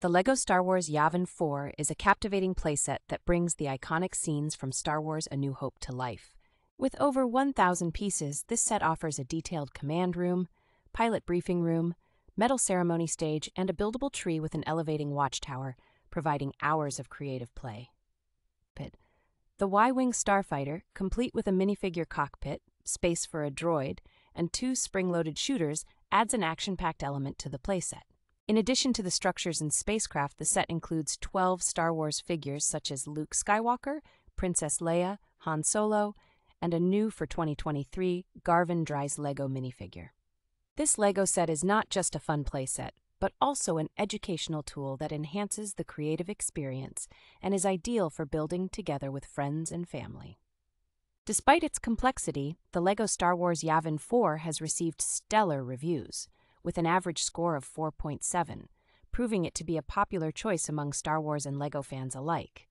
The LEGO Star Wars Yavin 4 is a captivating playset that brings the iconic scenes from Star Wars A New Hope to life. With over 1,000 pieces, this set offers a detailed command room, pilot briefing room, medal ceremony stage, and a buildable tree with an elevating watchtower, providing hours of creative play. The Y Wing Starfighter, complete with a minifigure cockpit, space for a droid, and two spring loaded shooters, adds an action packed element to the playset. In addition to the structures and spacecraft, the set includes 12 Star Wars figures such as Luke Skywalker, Princess Leia, Han Solo, and a new for 2023 Garven Dreis Lego minifigure. This Lego set is not just a fun playset, but also an educational tool that enhances the creative experience and is ideal for building together with friends and family. Despite its complexity, the LEGO Star Wars Yavin 4 has received stellar reviews with an average score of 4.7, proving it to be a popular choice among Star Wars and LEGO fans alike.